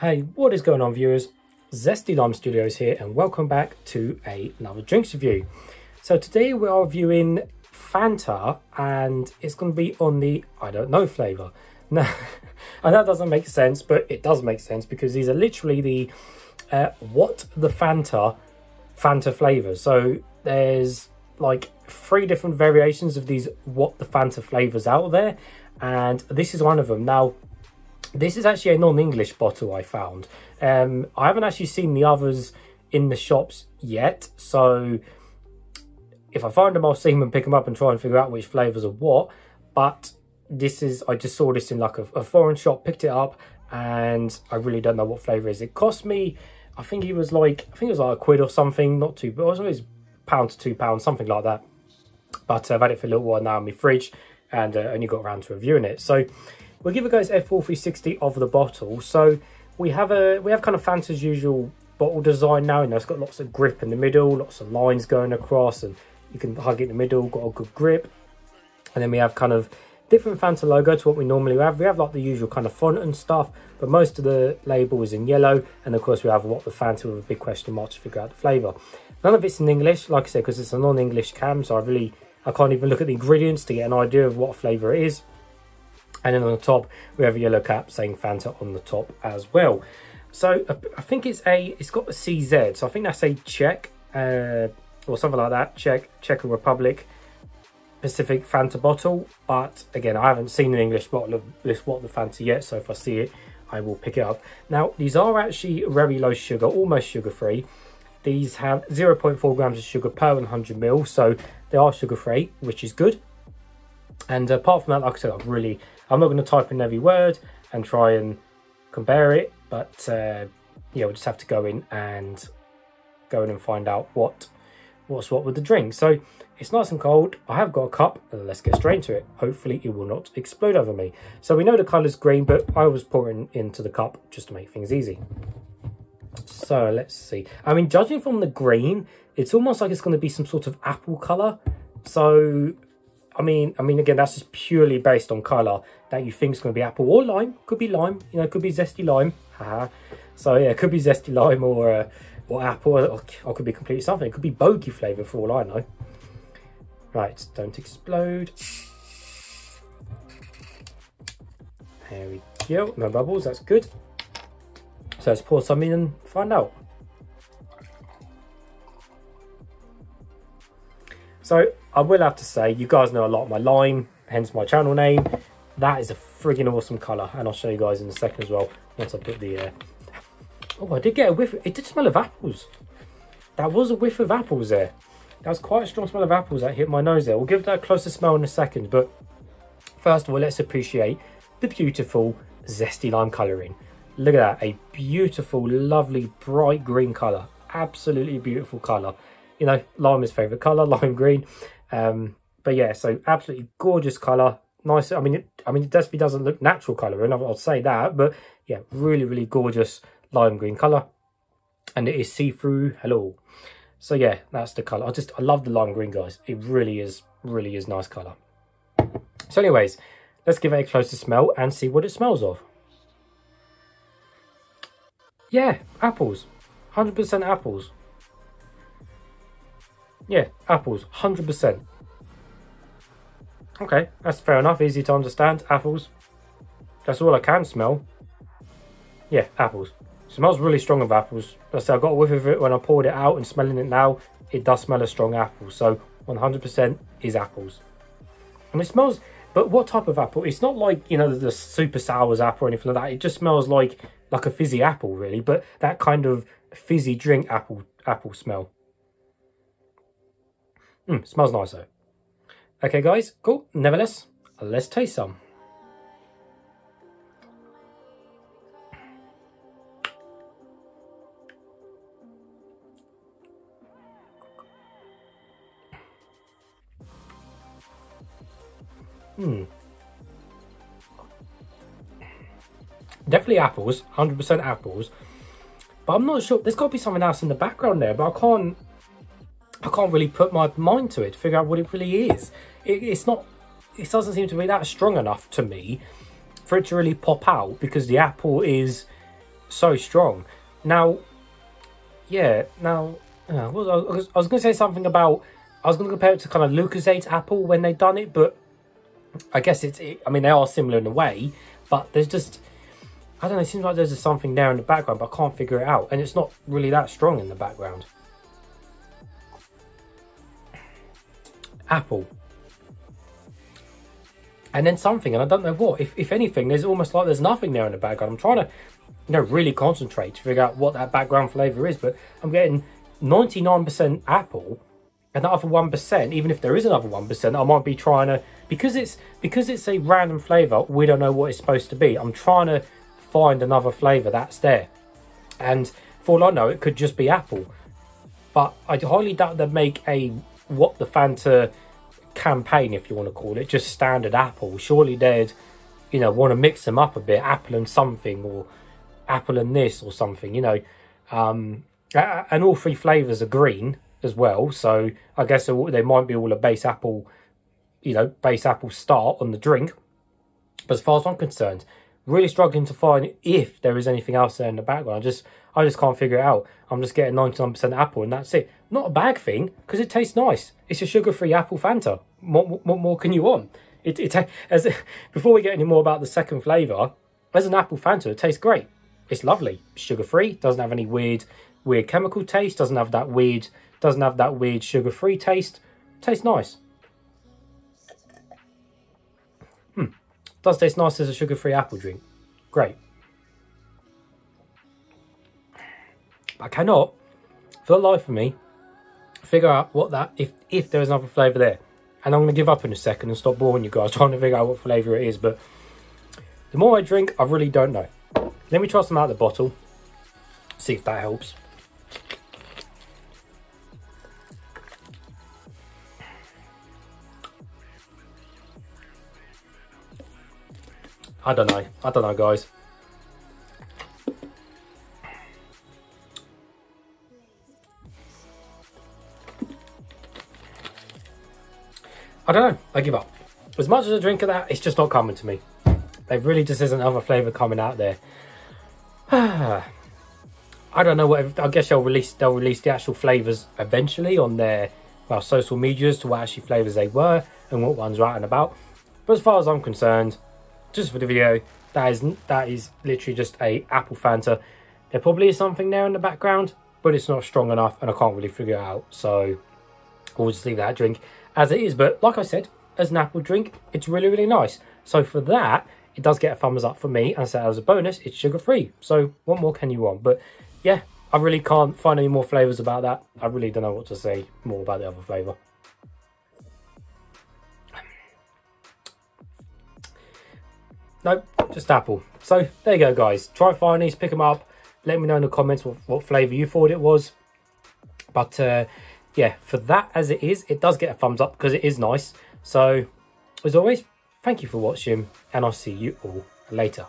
Hey, what is going on viewers? Zesty Lime Studios here and welcome back to a, another drinks review. So today we are reviewing Fanta and it's going to be on the I don't know flavour. Now, and that doesn't make sense, but it does make sense because these are literally the uh, what the Fanta Fanta flavours. So there's like three different variations of these what the Fanta flavours out there and this is one of them. Now this is actually a non-English bottle I found. Um, I haven't actually seen the others in the shops yet, so if I find them, I'll see them and pick them up and try and figure out which flavours are what. But this is, I just saw this in like a, a foreign shop, picked it up, and I really don't know what flavour is. It cost me, I think it was like, I think it was like a quid or something, not too, but it was pound to two pounds, something like that. But I've had it for a little while now in my fridge and uh, only got around to reviewing it. So We'll give it guys F4 360 of the bottle. So we have a we have kind of Fanta's usual bottle design now. You know, it's got lots of grip in the middle, lots of lines going across, and you can hug it in the middle, got a good grip. And then we have kind of different Fanta logo to what we normally have. We have like the usual kind of font and stuff, but most of the label is in yellow. And of course we have what the Fanta with a big question mark to figure out the flavour. None of it's in English, like I said, because it's a non-English cam, so I really, I can't even look at the ingredients to get an idea of what flavour it is. And then on the top, we have a yellow cap saying Fanta on the top as well. So uh, I think it's a, it's got a CZ. So I think that's a Czech uh, or something like that. Czech, Czech Republic Pacific Fanta bottle. But again, I haven't seen an English bottle of this What the Fanta yet. So if I see it, I will pick it up. Now, these are actually very low sugar, almost sugar free. These have 0.4 grams of sugar per 100 ml. So they are sugar free, which is good. And apart from that, like I said, I've really I'm not going to type in every word and try and compare it, but uh, yeah, we'll just have to go in and go in and find out what what's what with the drink. So it's nice and cold. I have got a cup. Let's get straight into it. Hopefully it will not explode over me. So we know the colour's green, but I was pouring into the cup just to make things easy. So let's see. I mean, judging from the green, it's almost like it's going to be some sort of apple colour. So I mean, I mean, again, that's just purely based on colour that you think is going to be apple or lime. Could be lime, you know, could be zesty lime. Haha. so yeah, it could be zesty lime or uh, or apple, or, or could be completely something. It could be bogey flavour for all I know. Right, don't explode. There we go. No bubbles, that's good. So let's pour some in and find out. So I will have to say, you guys know a lot of my lime, hence my channel name. That is a friggin' awesome colour, and I'll show you guys in a second as well, once I put the... Uh... Oh, I did get a whiff. It did smell of apples. That was a whiff of apples there. That was quite a strong smell of apples that hit my nose there. We'll give that a closer smell in a second, but first of all, let's appreciate the beautiful zesty lime colouring. Look at that, a beautiful, lovely, bright green colour. Absolutely beautiful colour you know, lime is favourite colour, lime green. Um, but yeah, so absolutely gorgeous colour. Nice. I mean, it, I mean, it definitely doesn't look natural colour, and I'll say that. But yeah, really, really gorgeous lime green colour, and it is see-through. Hello. So yeah, that's the colour. I just I love the lime green, guys. It really is, really is nice colour. So, anyways, let's give it a closer smell and see what it smells of. Yeah, apples. 100% apples. Yeah, apples, 100%. Okay, that's fair enough, easy to understand. Apples. That's all I can smell. Yeah, apples. Smells really strong of apples. I said I got a whiff of it when I poured it out and smelling it now, it does smell a strong apple. So 100% is apples. And it smells, but what type of apple? It's not like, you know, the super sours apple or anything like that. It just smells like like a fizzy apple really, but that kind of fizzy drink apple apple smell. Mm, smells nice though. Okay guys, cool. Nevertheless, let's taste some. Hmm. Definitely apples, 100% apples. But I'm not sure, there's got to be something else in the background there, but I can't I can't really put my mind to it, figure out what it really is. It, it's not, it doesn't seem to be that strong enough to me for it to really pop out because the apple is, so strong. Now, yeah, now, uh, I was, was going to say something about, I was going to compare it to kind of Lucozade apple when they done it, but I guess it's, it, I mean, they are similar in a way, but there's just, I don't know, it seems like there's just something there in the background, but I can't figure it out. And it's not really that strong in the background. Apple. And then something, and I don't know what. If, if anything, there's almost like there's nothing there in the background. I'm trying to, you know, really concentrate to figure out what that background flavour is, but I'm getting 99% apple and that other 1%, even if there is another 1%, I might be trying to, because it's, because it's a random flavour, we don't know what it's supposed to be. I'm trying to find another flavour that's there. And for all I know, it could just be apple. But I highly doubt they'd make a what the Fanta campaign, if you want to call it, just standard apple. Surely they'd, you know, want to mix them up a bit, apple and something, or apple and this, or something, you know. Um, and all three flavours are green as well, so I guess they might be all a base apple, you know, base apple start on the drink. But as far as I'm concerned, really struggling to find if there is anything else there in the background. I just I just can't figure it out. I'm just getting 99% apple and that's it. Not a bad thing because it tastes nice. It's a sugar-free apple Fanta. What, what more can you want? It, it as before we get any more about the second flavour, as an apple Fanta, it tastes great. It's lovely. Sugar-free. Doesn't have any weird weird chemical taste. Doesn't have that weird doesn't have that weird sugar-free taste. Tastes nice. Does taste nice as a sugar-free apple drink. Great. I cannot, for the life of me, figure out what that, if, if there's another flavour there. And I'm going to give up in a second and stop boring you guys trying to figure out what flavour it is. But the more I drink, I really don't know. Let me try some out of the bottle. See if that helps. I don't know. I don't know, guys. I don't know. I give up. As much as I drink of that, it's just not coming to me. There really just isn't other flavour coming out there. I don't know what. I guess they'll release they'll release the actual flavours eventually on their well social medias to what actually flavours they were and what ones out and about. But as far as I'm concerned, just for the video, that is that is literally just a apple Fanta. There probably is something there in the background, but it's not strong enough and I can't really figure it out. So we'll just leave that drink as it is. But like I said, as an apple drink, it's really, really nice. So for that, it does get a thumbs up for me. And so as a bonus, it's sugar free. So what more can you want? But yeah, I really can't find any more flavours about that. I really don't know what to say more about the other flavour. Nope, just apple. So there you go, guys. Try find these, pick them up. Let me know in the comments what, what flavour you thought it was. But uh, yeah, for that as it is, it does get a thumbs up because it is nice. So as always, thank you for watching and I'll see you all later.